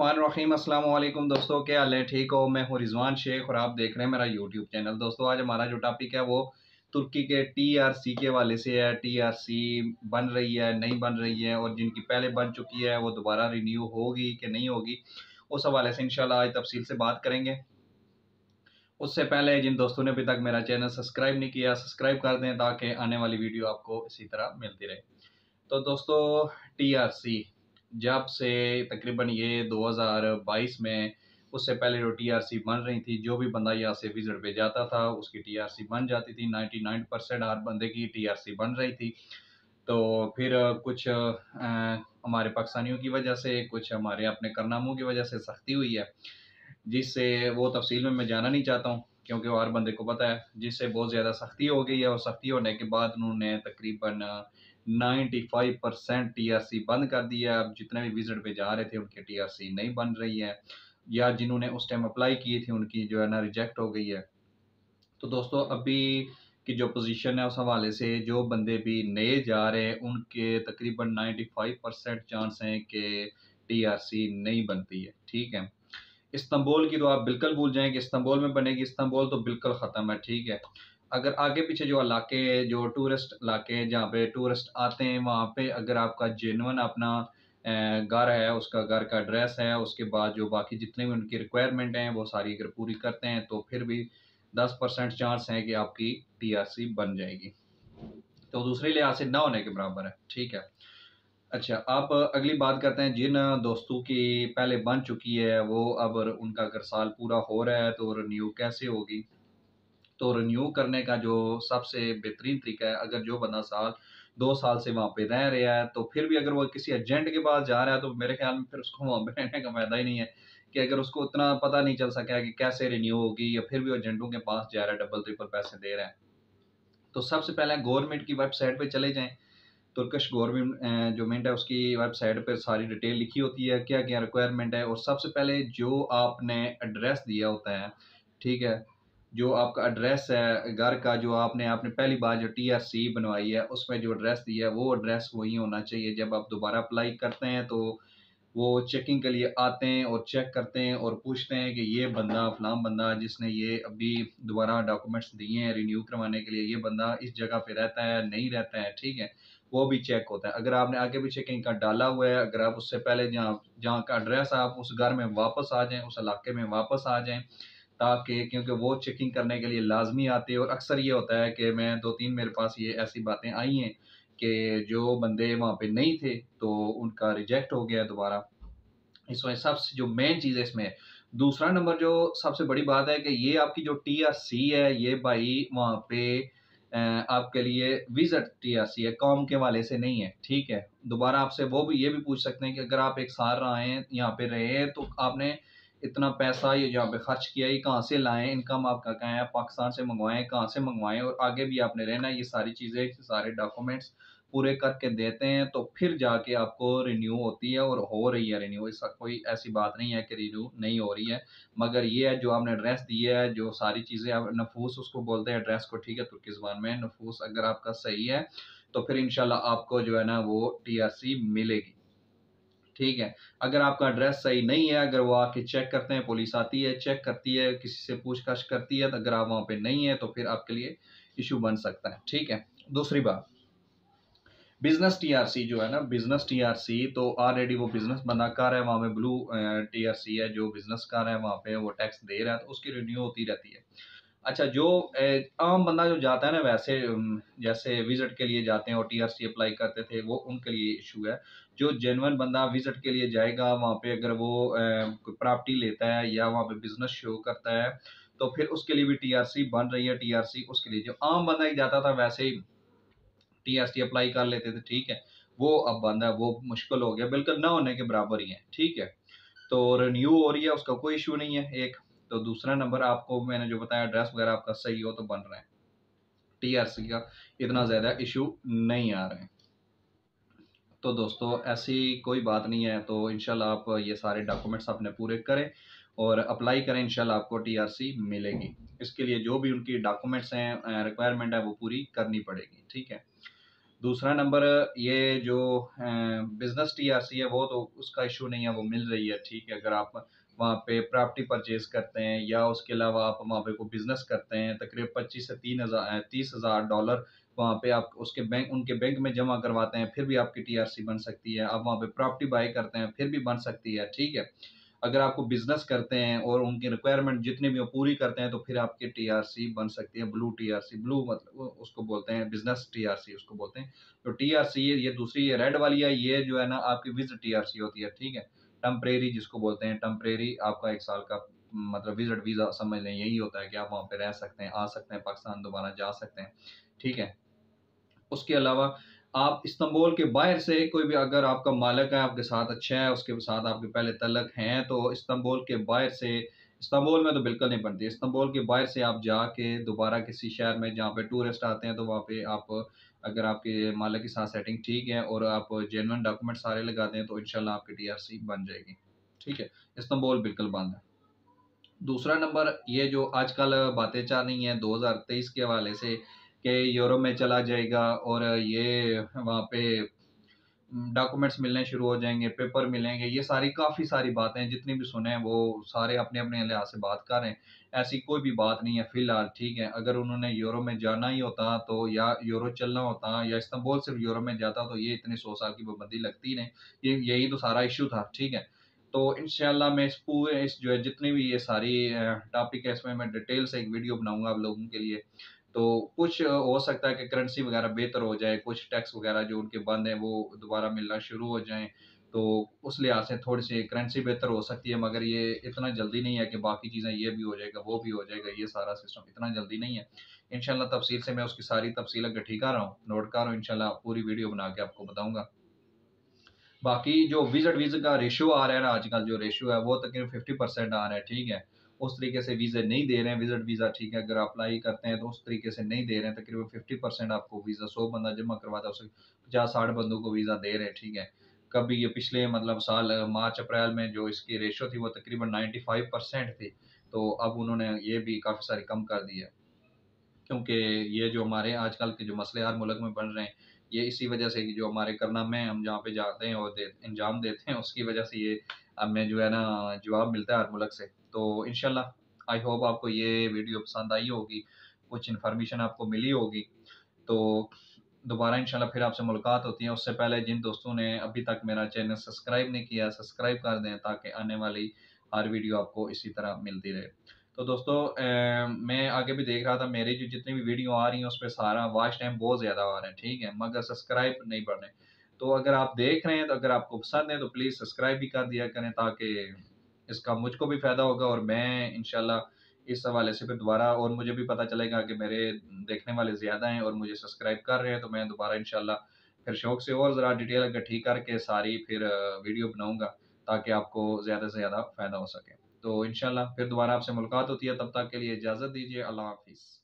रहीम अस्सलाम वालेकुम दोस्तों, क्या हाल है? ठीक हो? मैं हूँ रिजवान शेख और आप देख रहे हैं मेरा यूट्यूब चैनल दोस्तों, आज हमारा जो टॉपिक है वो तुर्की के टीआरसी के वाले से है। टीआरसी बन रही है, नहीं बन रही है और जिनकी पहले बन चुकी है, वो दोबारा रिन्यू होगी कि नहीं होगी, उस हवाले से इंशाल्लाह आज तफसील से बात करेंगे। उससे पहले जिन दोस्तों ने अभी तक मेरा चैनल सब्सक्राइब नहीं किया सब्सक्राइब कर दें ताकि आने वाली वीडियो आपको इसी तरह मिलती रहे। तो दोस्तों टीआरसी जब से तकरीबन ये 2022 में उससे पहले जो टीआरसी बन रही थी जो भी बंदा यहाँ से विज़िट पे जाता था उसकी टीआरसी बन जाती थी। 99 परसेंट हर बंदे की टीआरसी बन रही थी। तो फिर कुछ आ, हमारे पाकिस्तानियों की वजह से कुछ हमारे अपने करनामों की वजह से सख्ती हुई है जिससे वो तफसील में मैं जाना नहीं चाहता हूँ क्योंकि हर बंदे को पता है जिससे बहुत ज़्यादा सख्ती हो गई है और सख्ती होने के बाद उन्होंने तकरीबन 95 परसेंट टी बंद कर दी है। अब जितने भी विज़िट पे जा रहे थे, उनकी टी नहीं बन रही है। या जिन्होंने उस टाइम अप्लाई किए थे, उनकी जो है ना रिजेक्ट हो गई है। तो दोस्तों, अभी की जो पोजीशन है, उस हवाले से जो बंदे भी नए जा रहे हैं, उनके तकरीबन 95 परसेंट चांस हैं कि टीआरसी नहीं बनती है। ठीक है? इस्तंबुल की तो आप बिल्कुल भूल जाएँ कि इस्तंबुल में बनेगी। इस्तंबुल तो बिल्कुल ख़त्म है। ठीक है? अगर आगे पीछे जो इलाके, जो टूरिस्ट इलाके हैं, जहाँ पे टूरिस्ट आते हैं, वहाँ पे अगर आपका जेनवन अपना घर है, उसका घर का एड्रेस है, उसके बाद जो बाकी जितने भी उनकी रिक्वायरमेंट हैं, वो सारी अगर पूरी करते हैं तो फिर भी दस परसेंट चांस है कि आपकी टीआरसी बन जाएगी। तो दूसरे लिहाज से ना होने के बराबर है, ठीक है? अच्छा आप अगली बात करते हैं, जिन दोस्तों की पहले बन चुकी है, वो अब उनका अगर साल पूरा हो रहा है तो रिन्यू कैसे होगी? तो रिन्यू करने का जो सबसे बेहतरीन तरीका है, अगर जो बंदा साल, दो साल से वहाँ पे रह रहा है तो फिर भी अगर वो किसी एजेंट के पास जा रहा है तो मेरे ख्याल में फिर उसको वहाँ पे रहने का फ़ायदा ही नहीं है कि अगर उसको उतना पता नहीं चल सका है कि कैसे रिन्यू होगी या फिर भी एजेंटों के पास जा रहा है डबल ट्रिपल पैसे दे रहा है। तो सबसे पहले गवर्नमेंट की वेबसाइट पर चले जाएँ। तुर्कश गवर्नमेंट जो मिनट है, उसकी वेबसाइट पर सारी डिटेल लिखी होती है क्या क्या रिक्वायरमेंट है, और सबसे पहले जो आपने एड्रेस दिया होता है, ठीक है जो आपका एड्रेस है, घर का जो आपने आपने पहली बार जो टी आर सी बनवाई है, उसमें जो एड्रेस दिया है, वो एड्रेस वही होना चाहिए। जब आप दोबारा अप्लाई करते हैं तो वो चेकिंग के लिए आते हैं और चेक करते हैं और पूछते हैं कि ये बंदा फलाम बंदा जिसने ये अभी दोबारा डॉक्यूमेंट्स दिए हैं रिन्यू करवाने के लिए, ये बंदा इस जगह पे रहता है, नहीं रहता है, ठीक है? वो भी चेक होता है। अगर आपने आगे पीछे कहीं का डाला हुआ है, अगर आप उससे पहले जहाँ जहाँ का एड्रेस आप उस घर में वापस आ जाएँ, उस इलाके में वापस आ जाएँ ताकि, क्योंकि वो चेकिंग करने के लिए लाजमी आते हैं और अक्सर ये होता है कि मैं दो तीन मेरे पास ये ऐसी बातें आई हैं कि जो बंदे वहाँ पे नहीं थे तो उनका रिजेक्ट हो गया दोबारा। इस वजह सबसे जो मेन चीज़ है इसमें। दूसरा नंबर जो सबसे बड़ी बात है कि ये आपकी जो टी आर सी है, ये भाई वहाँ पे आपके लिए विज़िट टी आर सी है, कॉम के वाले से नहीं है, ठीक है? दोबारा आपसे वो भी, ये भी पूछ सकते हैं कि अगर आप एक साल आए यहाँ पे रहे हैं तो आपने इतना पैसा ये जहाँ पे खर्च किया, ये कहाँ से लाएँ? इनकम आपका कहाँ है? पाकिस्तान से मंगवाएँ, कहाँ से मंगवाएँ? और आगे भी आपने रहना ये सारी चीज़ें सारे डॉक्यूमेंट्स पूरे करके देते हैं तो फिर जाके आपको रिन्यू होती है और हो रही है रिन्यू इसका कोई ऐसी बात नहीं है कि रिन्यू नहीं हो रही है। मगर ये है, जो आपने एड्रेस दिया है, जो सारी चीज़ें आप, नफूस उसको बोलते हैं एड्रेस को ठीक है तुर्की जबान में नफूस अगर आपका सही है तो फिर इनशाला आपको जो है ना वो टीआरसी मिलेगी। ठीक है। अगर आपका एड्रेस सही नहीं है, अगर वो आके चेक करते हैं पुलिस आती है चेक करती है, किसी से पूछताछ करती है तो अगर आप वहाँ पे नहीं है तो फिर आपके लिए इशू बन सकता है। ठीक है, दूसरी बात। बिज़नेस टीआरसी जो है ना बिज़नेस टीआरसी तो ऑलरेडी वो बिज़नेस बंदा कर है, वहाँ पे ब्लू टीआरसी है, जो बिज़नेस कर है, वहाँ पे वो टैक्स दे रहा है तो उसकी रिन्यू होती रहती है। अच्छा जो आम बंदा जो जाता है ना, वैसे जैसे विज़िट के लिए जाते हैं और टीआरसी अप्लाई करते थे, वो उनके लिए इशू है। जो जेनवन बंदा विज़िट के लिए जाएगा, वहाँ पे अगर वो प्रॉपर्टी लेता है या वहाँ पे बिज़नेस शो करता है तो फिर उसके लिए भी टीआरसी बन रही है। टीआरसी उसके लिए, जो आम बंदा ही जाता था, वैसे ही टीआरसी अप्लाई कर लेते थे, ठीक है। वो अब बंद है वो मुश्किल हो गया, बिल्कुल ना होने के बराबर ही है, ठीक है। तो रिन्यू हो रही है, उसका कोई इशू नहीं है, एक। तो दूसरा नंबर आपको, मैंने जो बताया एड्रेस वगैरह आपका सही हो तो बन रहे हैं। टीआरसी का इतना ज़्यादा इशू नहीं आ रहे हैं। तो दोस्तों, ऐसी कोई बात नहीं है तो इनशाला आप ये सारे डॉक्यूमेंट्स अपने पूरे करें और अप्लाई करें इनशाला आपको टीआरसी मिलेगी। इसके लिए जो भी उनकी डॉक्यूमेंट्स हैं रिक्वायरमेंट है, वो पूरी करनी पड़ेगी, ठीक है? दूसरा नंबर, ये जो बिज़नेस टीआरसी है, वो तो उसका इशू नहीं है, वो मिल रही है, ठीक है? अगर आप वहाँ पे प्रॉपर्टी परचेज करते हैं या उसके अलावा आप वहाँ पे कोई बिज़नेस करते हैं, तकरीबन पच्चीस से तीन हज़ार तीस हज़ार डॉलर वहाँ पे आप उसके बैंक उनके बैंक में जमा करवाते हैं, फिर भी आपकी टीआरसी बन सकती है। आप वहाँ पे प्रॉपर्टी बाई करते हैं, फिर भी बन सकती है, ठीक है? अगर आपको बिज़नेस करते हैं और उनकी रिक्वायरमेंट जितनी भी वो पूरी करते हैं तो फिर आपकी टीआरसी बन सकती है। ब्लू टीआरसी ब्लू मतलब उसको बोलते हैं बिज़नेस टीआरसी उसको बोलते हैं। तो टीआरसी ये दूसरी ये रेड वाली है, ये जो है ना आपकी विज़िट टीआरसी होती है, ठीक है? टम्परेरी जिसको बोलते हैं टम्परेरी आपका एक साल का मतलब विज़िट वीज़ा समझ लें, यही होता है कि आप वहाँ पे रह सकते हैं, आ सकते हैं, पाकिस्तान दोबारा जा सकते हैं, ठीक है? उसके अलावा आप इस्तंबुल के बाहर से कोई भी अगर आपका मालिक है, आपके साथ अच्छा है, उसके साथ आपके पहले तलक हैं तो इस्तंबुल के बाहर से इस्तंबुल में तो बिल्कुल नहीं बनती। इस्तंबुल के बाहर से आप जाके दोबारा किसी शहर में जहाँ पे टूरिस्ट आते हैं तो वहाँ पे आप, अगर आपके मालिक के साथ सेटिंग ठीक है और आप जेनवन डॉक्यूमेंट सारे लगाते हैं तो इनशाला आपकी टी बन जाएगी। ठीक है? इस्तंबुल बिल्कुल बंद है। दूसरा नंबर ये जो आजकल बातें चल रही हैं 2023 के हवाले से कि यूरोप में चला जाएगा और ये वहाँ पे डॉक्यूमेंट्स मिलने शुरू हो जाएँगे पेपर मिलेंगे, ये सारी काफ़ी सारी बातें जितनी भी सुने वो सारे अपने अपने लिहाज से बात कर रहे हैं। ऐसी कोई भी बात नहीं है, फ़िलहाल ठीक है। अगर उन्होंने यूरो में जाना ही होता तो या यूरो चलना होता, या इस्तांबुल सिर्फ़ यूरो में जाता तो ये इतने सौ साल की पाबंदी लगती नहीं। ये, यही तो सारा इशू था, ठीक है। तो इनशाला मैं इस पूरे, इस जो है, जितनी भी ये सारी टॉपिक है, इसमें मैं डिटेल से एक वीडियो बनाऊँगा आप लोगों के लिए। तो कुछ हो सकता है कि करेंसी वगैरह बेहतर हो जाए, कुछ टैक्स वगैरह जो उनके बंद हैं, वो दोबारा मिलना शुरू हो जाएँ। तो उस लिहाज से थोड़ी सी करेंसी बेहतर हो सकती है, मगर ये इतना जल्दी नहीं है कि बाकी चीज़ें ये भी हो जाएगा, वो भी हो जाएगा, ये सारा सिस्टम इतना जल्दी नहीं है। इनशाला तफसील से मैं उसकी सारी तफसील अगर ठीक आ रहा हूँ नोट कर रहा हूँ इनशाला पूरी वीडियो बना के आपको बताऊँगा। बाकी जो विज़िट विज़िट का रेशियो आ रहा है ना, आजकल जो रेशियो है, वो तकरीबन फिफ्टी परसेंट आ रहा है, ठीक है? उस तरीके से वीज़े नहीं दे रहे हैं। विज़िट वीज़ा ठीक है, अगर अप्लाई करते हैं तो उस तरीके से नहीं दे रहे हैं। तकरीबन फिफ्टी परसेंट आपको वीज़ा सौ बंदा जमा करवाता है पचास, साठ बंदों को वीज़ा दे रहे हैं, ठीक है। कभी ये पिछले मतलब साल, मार्च, अप्रैल में जो इसकी रेशो थी वो तकरीबन नाइन्टी फाइव परसेंट थी तो अब उन्होंने ये भी काफ़ी सारी कम कर दी है। क्योंकि ये जो हमारे आजकल के जो मसले हर मुल्क में बन रहे हैं, ये इसी वजह से कि जो हमारे करना में हम जहाँ पे जाते हैं और दे, अंजाम देते हैं, उसकी वजह से ये हमें जो है ना जवाब मिलता है हर मुल्क से। तो इनशाला आई होप आपको ये वीडियो पसंद आई होगी कुछ इन्फॉर्मेशन आपको मिली होगी। तो दोबारा इंशाल्लाह फिर आपसे मुलाकात होती है। उससे पहले जिन दोस्तों ने अभी तक मेरा चैनल सब्सक्राइब नहीं किया सब्सक्राइब कर दें ताकि आने वाली हर वीडियो आपको इसी तरह मिलती रहे। तो दोस्तों ए, मैं आगे भी देख रहा था मेरी जो जितनी भी वीडियो आ रही हैं उस पर सारा वॉच टाइम बहुत ज़्यादा आ रहा है ठीक है? मगर सब्सक्राइब नहीं बढ़ रहे तो अगर आप देख रहे हैं तो अगर आपको पसंद है तो प्लीज़ सब्सक्राइब भी कर दिया करें ताकि इसका मुझको भी फ़ायदा होगा और मैं इनशाला इस हवाले से फिर दोबारा और मुझे भी पता चलेगा कि मेरे देखने वाले ज़्यादा हैं और मुझे सब्सक्राइब कर रहे हैं तो मैं दोबारा इनशाला फिर शौक से और ज़रा डिटेल ठीक करके सारी फिर वीडियो बनाऊँगा ताकि आपको ज़्यादा से ज़्यादा फ़ायदा हो सके। तो इनशाला फिर दोबारा आपसे मुलाकात होती है, तब तक के लिए इजाज़त दीजिए, अल्लाह हाफिज़।